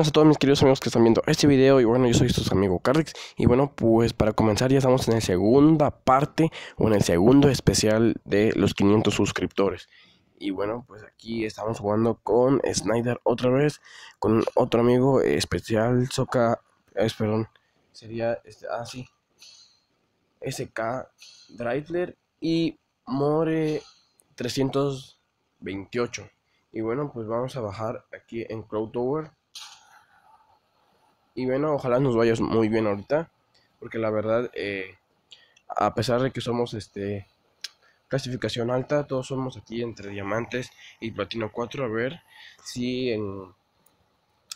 buenas a todos mis queridos amigos que están viendo este video y bueno, yo soy su amigo Carrix y bueno, pues para comenzar ya estamos en la segunda parte o en el segundo especial de los 500 suscriptores. Y bueno, pues aquí estamos jugando con Snyder otra vez, con otro amigo especial, Soca, es, perdón, sería este, ah sí, SK Dreitler y More 328. Y bueno, pues vamos a bajar aquí en Cloud Tower. Y bueno, ojalá nos vaya muy bien ahorita. Porque la verdad, eh, a pesar de que somos este clasificación alta, todos somos aquí entre diamantes y platino 4. A ver si en,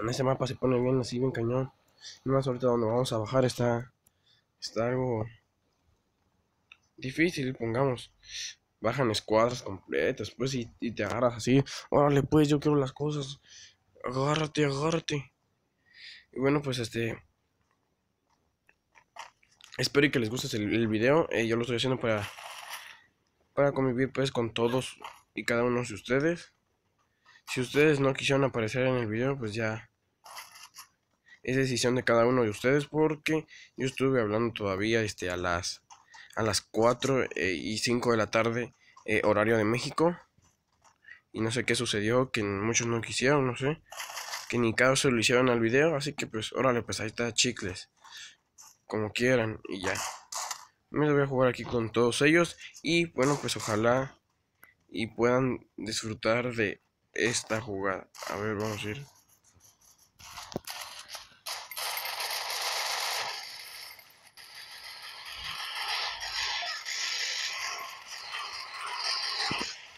en ese mapa se pone bien así, bien cañón. No más ahorita donde vamos a bajar está, está algo difícil, pongamos bajan escuadras completas, pues, y, te agarras así, órale, pues, yo quiero las cosas, agárrate, agárrate. Bueno, pues, este, espero que les guste el, el video, eh, yo lo estoy haciendo para, para convivir, pues, con todos y cada uno de ustedes. Si ustedes no quisieron aparecer en el video, pues ya es decisión de cada uno de ustedes porque yo estuve hablando todavía este a las a las 4 eh, y 5 de la tarde, eh, horario de México. Y no sé qué sucedió, que muchos no quisieron, no sé. Que ni caso lo hicieron al video, así que pues, órale, pues ahí está, chicles. Como quieran, y ya. Me lo voy a jugar aquí con todos ellos. Y bueno, pues ojalá y puedan disfrutar de esta jugada. A ver, vamos a ir.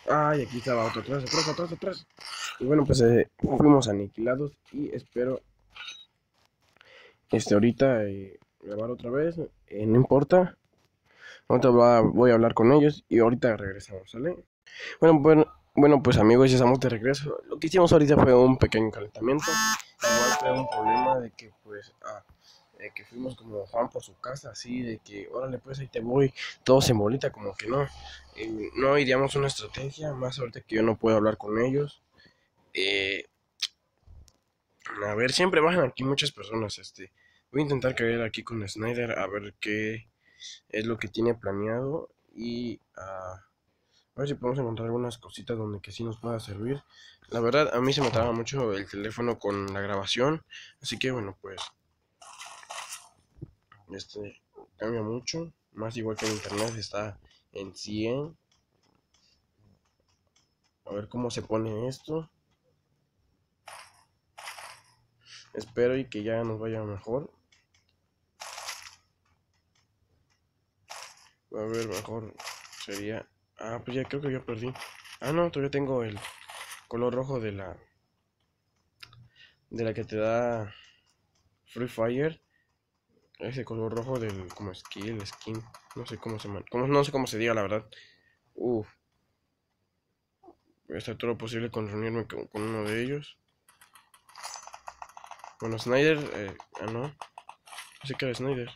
Ay, aquí estaba otro atrás, atrás, atrás, atrás. Y bueno, pues eh, fuimos aniquilados y espero este ahorita eh, grabar otra vez. Eh, no importa. Ahorita voy a hablar con ellos y ahorita regresamos, ¿sale? Bueno, bueno, bueno, pues amigos, ya estamos de regreso. Lo que hicimos ahorita fue un pequeño calentamiento. Igual fue un problema de que pues... Ah, que fuimos como Juan por su casa, así de que, órale, pues ahí te voy, todo se molita, como que no. no iríamos una estrategia, más ahorita que yo no puedo hablar con ellos. Eh, a ver, siempre bajan aquí muchas personas, este. Voy a intentar caer aquí con Snyder a ver qué es lo que tiene planeado y a ver si podemos encontrar algunas cositas donde que sí nos pueda servir. La verdad, a mí se me traba mucho el teléfono con la grabación, así que bueno, pues este cambia mucho más igual que el internet está en 100 a ver cómo se pone esto espero y que ya nos vaya mejor a ver mejor sería ah pues ya creo que ya perdí ah no todavía tengo el color rojo de la de la que te da Free Fire ese color rojo del como skill, skin, no sé cómo se llama, no sé cómo se diga la verdad. Uf. Voy a hacer todo lo posible con reunirme con, uno de ellos. Bueno, Snyder, eh, ah no. Así que era Snyder.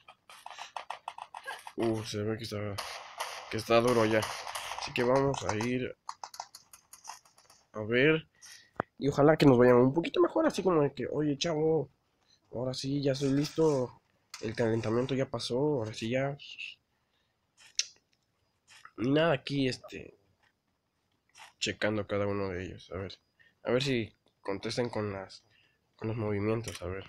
Uf, se ve que está, que está duro ya. Así que vamos a ir a ver. Y ojalá que nos vayan un poquito mejor, así como de que, oye, chavo, ahora sí, ya estoy listo el calentamiento ya pasó, ahora sí ya. Nada aquí, este. Checando cada uno de ellos, a ver. A ver si contestan con las. Los movimientos, a ver.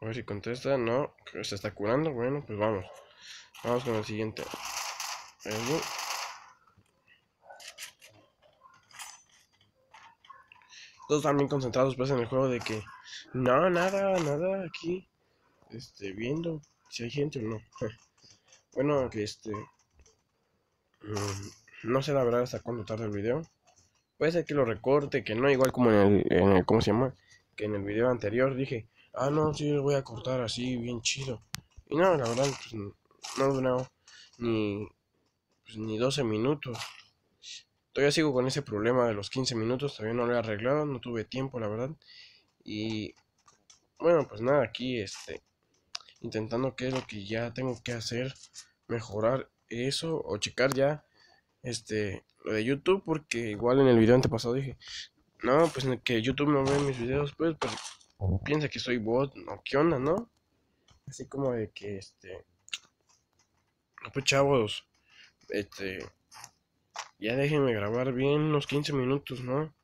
A ver si contesta, no, se está curando, bueno, pues vamos. Vamos con el siguiente. todos están bien concentrados pues en el juego de que no, nada, nada aquí, este, viendo si hay gente o no. bueno, que este, mm, no sé la verdad hasta cuándo tarda el video. Puede ser que lo recorte, que no, igual como en el, ¿cómo se llama? Que en el video anterior dije, ah, no, sí, lo voy a cortar así, bien chido. Y no, la verdad, pues, no duró ni, pues, ni 12 minutos. Todavía sigo con ese problema de los 15 minutos, todavía no lo he arreglado, no tuve tiempo, la verdad. Y bueno, pues nada, aquí este intentando qué es lo que ya tengo que hacer, mejorar eso o checar ya este lo de YouTube porque igual en el video antepasado dije, no, pues que YouTube no ve mis videos, pues, pero piensa que soy bot, no, ¿qué onda, no? Así como de que este pues chavos, este ya déjenme grabar bien unos 15 minutos, ¿no?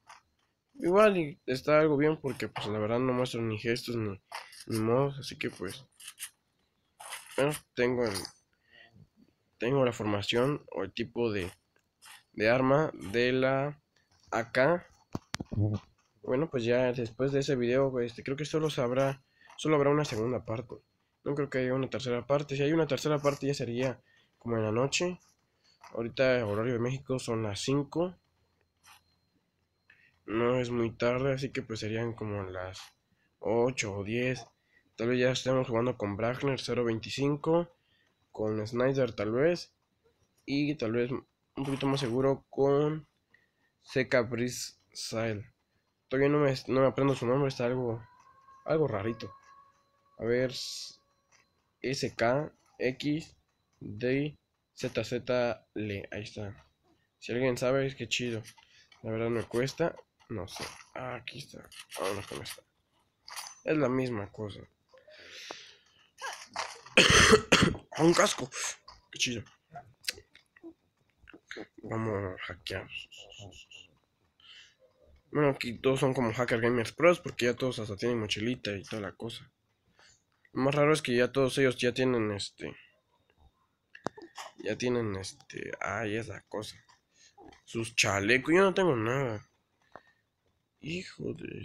Igual está algo bien porque pues la verdad no muestro ni gestos ni modos, así que pues bueno, tengo el, tengo la formación o el tipo de, de arma de la AK. Bueno, pues ya después de ese video, este, creo que solo sabrá, solo habrá una segunda parte. No creo que haya una tercera parte. Si hay una tercera parte ya sería como en la noche. Ahorita horario de México son las 5. No es muy tarde, así que pues serían como las 8 o 10. Tal vez ya estemos jugando con Bragner 0.25. Con Snyder tal vez. Y tal vez un poquito más seguro con Seca Breeze Todavía no me, no me aprendo su nombre, está algo, algo rarito. A ver, SK, X, D, ZZ, L. Ahí está. Si alguien sabe, es que chido. La verdad me cuesta. No sé. Ah, aquí está. Esta. Es la misma cosa. Un casco. Qué chido. Vamos a hackear. Bueno, aquí todos son como Hacker Gamers Pros porque ya todos hasta tienen mochilita y toda la cosa. Lo más raro es que ya todos ellos ya tienen este. Ya tienen este. Ay, esa cosa. Sus chalecos. Yo no tengo nada. Hijo de.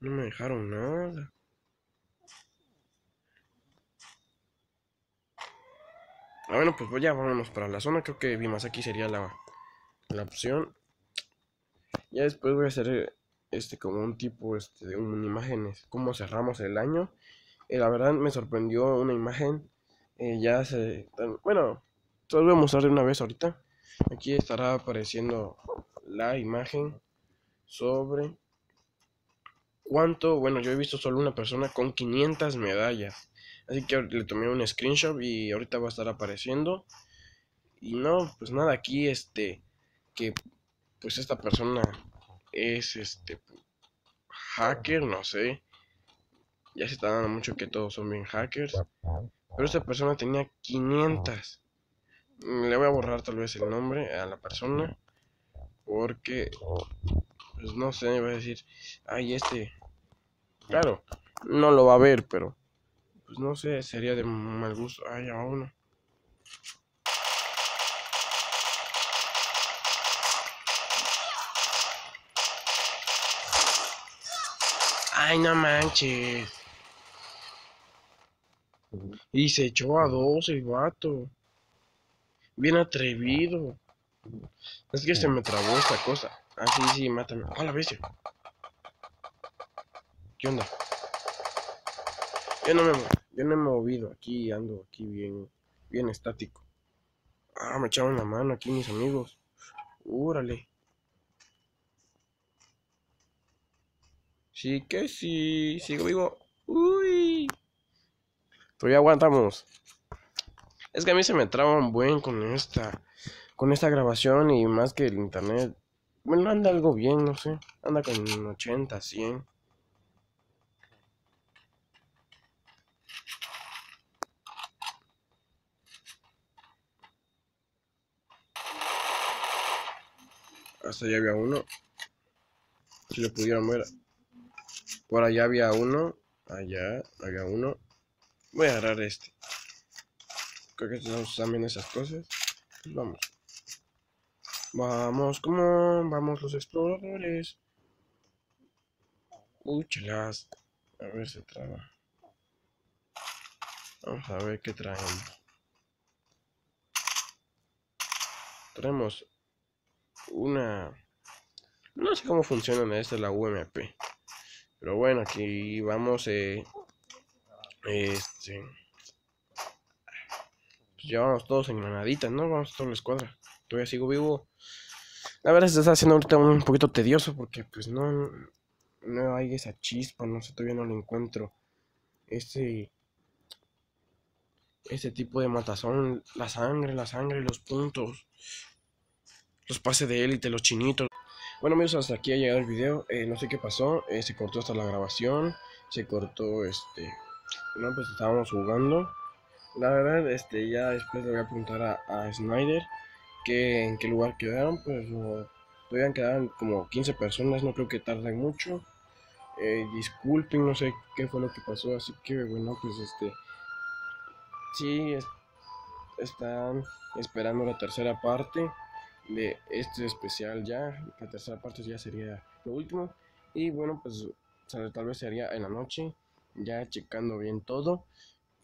No me dejaron nada. Ah, bueno, pues ya vámonos para la zona. Creo que aquí sería la, la opción. Ya después voy a hacer este como un tipo este, de imágenes. Cómo cerramos el año. Eh, la verdad me sorprendió una imagen. Eh, ya se... Bueno, te voy a mostrar de una vez ahorita. Aquí estará apareciendo la imagen sobre cuánto. Bueno, yo he visto solo una persona con 500 medallas. Así que le tomé un screenshot y ahorita va a estar apareciendo. Y no, pues nada, aquí este, que pues esta persona es este hacker, no sé. Ya se está dando mucho que todos son bien hackers. Pero esta persona tenía 500. Le voy a borrar tal vez el nombre a la persona. Porque, pues no sé, va a decir, ay, este. Claro, no lo va a ver, pero pues no sé, sería de mal gusto. Ay, a uno. Ay, no manches. Y se echó a dos el vato. Bien atrevido. Es que se me trabó esta cosa. Ah, sí, sí, mátame. ¡A la bestia! ¿Qué onda? Yo no me, he movido, aquí ando, aquí bien, bien estático. Ah, me echaron la mano aquí mis amigos. Úrale. Sí que sí, sigo vivo. Uy. Todavía aguantamos. Es que a mí se me traban buen con esta, con esta grabación y más que el internet. Bueno, anda algo bien, no sé. Anda con 80, 100. Hasta allá había uno. Si lo pudieran ver. Por allá había uno. Allá había uno. Voy a agarrar este. Creo que también esas cosas. Pues vamos. Vamos, como vamos los exploradores. Uy, A ver si traba. Vamos a ver qué traemos. Traemos una... No sé cómo funciona esta la UMP. Pero bueno, aquí vamos... Eh, este... Pues llevamos todos en granaditas, ¿no? Vamos toda la escuadra. Todavía sigo vivo. La verdad se está haciendo ahorita un poquito tedioso porque pues no... No hay esa chispa, no sé, todavía no lo encuentro. Este... ese tipo de matazón, la sangre, la sangre, los puntos, los pases de élite, los chinitos. Bueno amigos, hasta aquí ha llegado el video, eh, no sé qué pasó, eh, se cortó hasta la grabación, se cortó este, no pues estábamos jugando. La verdad, este, ya después le voy a preguntar a, a Snyder en qué lugar quedaron, pues todavía quedaban como 15 personas, no creo que tarden mucho. Eh, disculpen, no sé qué fue lo que pasó, así que bueno, pues este, sí, están esperando la tercera parte de este especial ya, la tercera parte ya sería lo último, y bueno, pues tal vez sería en la noche, ya checando bien todo.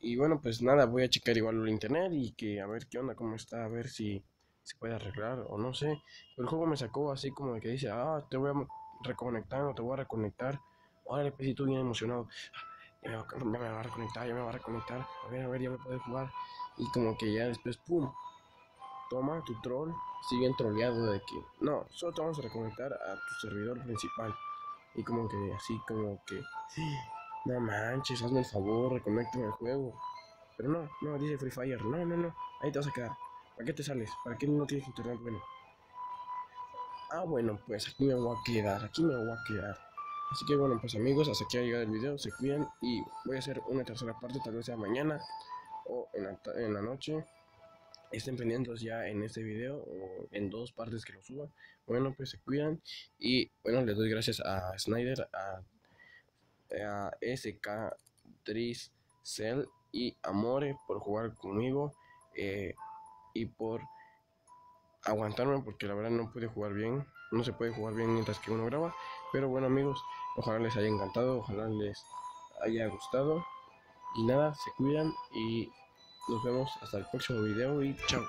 Y bueno, pues nada, voy a checar igual el internet y que a ver qué onda, cómo está, a ver si se puede arreglar o no sé. el juego me sacó así como de que dice, ah, te voy a reconectar o te voy a reconectar. Pues si tú bien emocionado. Ya me, va, a reconectar, ya me va a reconectar. A ver, a ver, ya me puede jugar. Y como que ya después, pum. Toma tu troll. Siguen troleado de que, no, solo te vamos a reconectar a tu servidor principal. Y como que así, como que, no manches, hazme el favor, reconectame el juego. Pero no, no, dice Free Fire. No, no, no, ahí te vas a quedar. ¿Para qué te sales? ¿Para qué no tienes internet bueno? Ah, bueno, pues aquí me voy a quedar, aquí me voy a quedar. Así que bueno, pues amigos, hasta aquí ha llegado el video, se cuidan y voy a hacer una tercera parte, tal vez sea mañana o en la, en la noche. Estén pendientes ya en este video o en dos partes que lo suba. Bueno, pues se cuidan y bueno, les doy gracias a Snyder, a, SK, Tris, Cell y Amore por jugar conmigo. Eh, y por aguantarme porque la verdad no pude jugar bien. No se puede jugar bien mientras que uno graba. Pero bueno amigos, ojalá les haya encantado, ojalá les haya gustado. Y nada, se cuidan y nos vemos hasta el próximo video y chao.